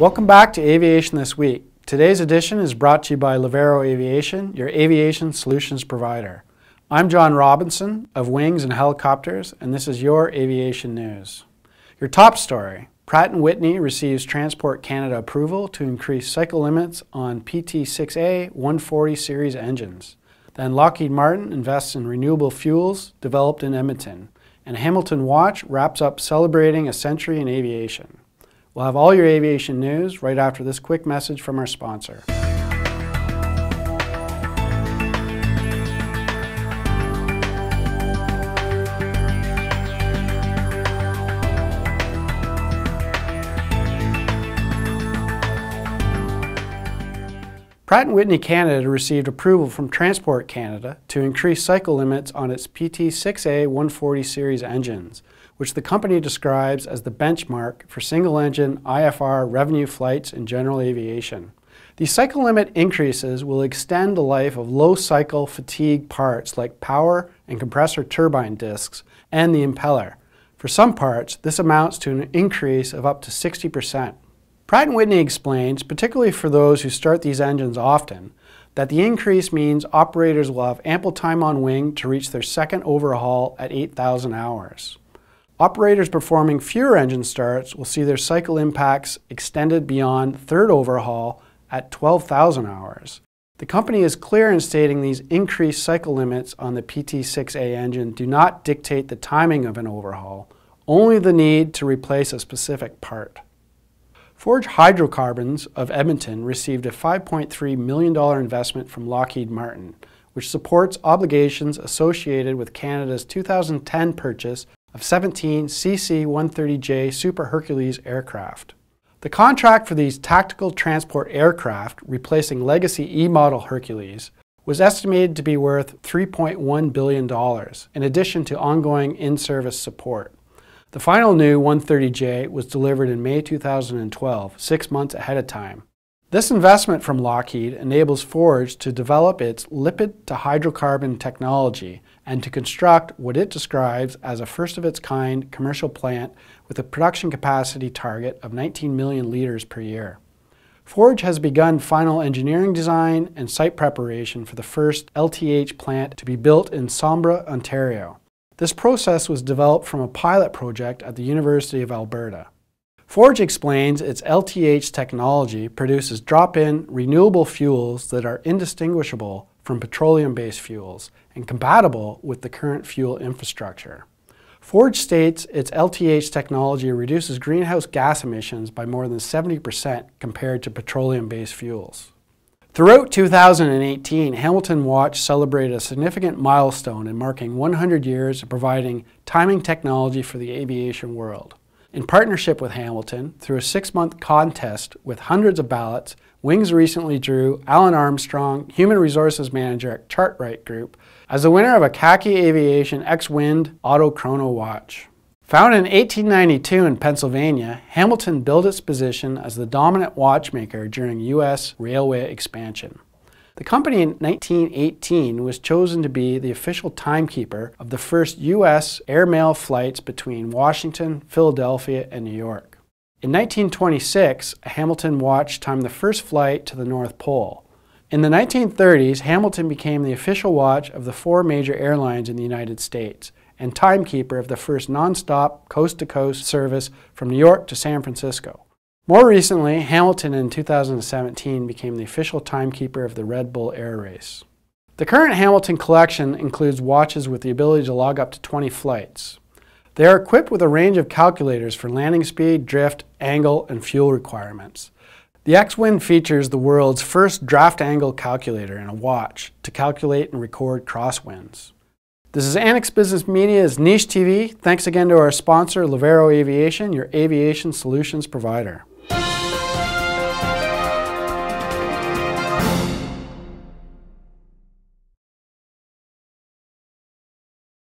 Welcome back to Aviation This Week. Today's edition is brought to you by Levaero Aviation, your aviation solutions provider. I'm John Robinson of Wings and Helicopters, and this is your aviation news. Your top story Pratt & Whitney receives Transport Canada approval to increase cycle limits on PT6A 140 series engines. Then Lockheed Martin invests in renewable fuels developed in Edmonton. And Hamilton Watch wraps up celebrating a century in aviation. We'll have all your aviation news right after this quick message from our sponsor. Pratt & Whitney Canada received approval from Transport Canada to increase cycle limits on its PT6A 140 series engines which the company describes as the benchmark for single-engine IFR revenue flights in general aviation. These cycle limit increases will extend the life of low cycle fatigue parts like power and compressor turbine discs and the impeller. For some parts, this amounts to an increase of up to 60%. Pratt & Whitney explains, particularly for those who start these engines often, that the increase means operators will have ample time on wing to reach their second overhaul at 8,000 hours. Operators performing fewer engine starts will see their cycle impacts extended beyond third overhaul at 12,000 hours. The company is clear in stating these increased cycle limits on the PT6A engine do not dictate the timing of an overhaul, only the need to replace a specific part. Forge Hydrocarbons of Edmonton received a $5.3 million investment from Lockheed Martin, which supports obligations associated with Canada's 2010 purchase of 17 CC-130J Super Hercules aircraft. The contract for these tactical transport aircraft, replacing legacy E-model Hercules, was estimated to be worth $3.1 billion, in addition to ongoing in-service support. The final new 130J was delivered in May 2012, six months ahead of time. This investment from Lockheed enables Forge to develop its lipid to hydrocarbon technology and to construct what it describes as a first of its kind commercial plant with a production capacity target of 19 million litres per year. Forge has begun final engineering design and site preparation for the first LTH plant to be built in Sombra, Ontario. This process was developed from a pilot project at the University of Alberta. Forge explains its LTH technology produces drop-in renewable fuels that are indistinguishable from petroleum-based fuels and compatible with the current fuel infrastructure. Forge states its LTH technology reduces greenhouse gas emissions by more than 70% compared to petroleum-based fuels. Throughout 2018, Hamilton Watch celebrated a significant milestone in marking 100 years of providing timing technology for the aviation world. In partnership with Hamilton, through a six-month contest with hundreds of ballots, Wings recently drew Alan Armstrong, Human Resources Manager at Chartright Group, as the winner of a Khaki Aviation X-Wind Auto Chrono watch. Founded in 1892 in Pennsylvania, Hamilton built its position as the dominant watchmaker during U.S. railway expansion. The company in 1918 was chosen to be the official timekeeper of the first U.S. airmail flights between Washington, Philadelphia, and New York. In 1926, Hamilton watch timed the first flight to the North Pole. In the 1930s, Hamilton became the official watch of the four major airlines in the United States and timekeeper of the first nonstop coast-to-coast service from New York to San Francisco. More recently, Hamilton in 2017 became the official timekeeper of the Red Bull Air Race. The current Hamilton collection includes watches with the ability to log up to 20 flights. They are equipped with a range of calculators for landing speed, drift, angle, and fuel requirements. The X-Wind features the world's first draft angle calculator in a watch to calculate and record crosswinds. This is Annex Business Media's Niche TV. Thanks again to our sponsor, Levaero Aviation, your aviation solutions provider.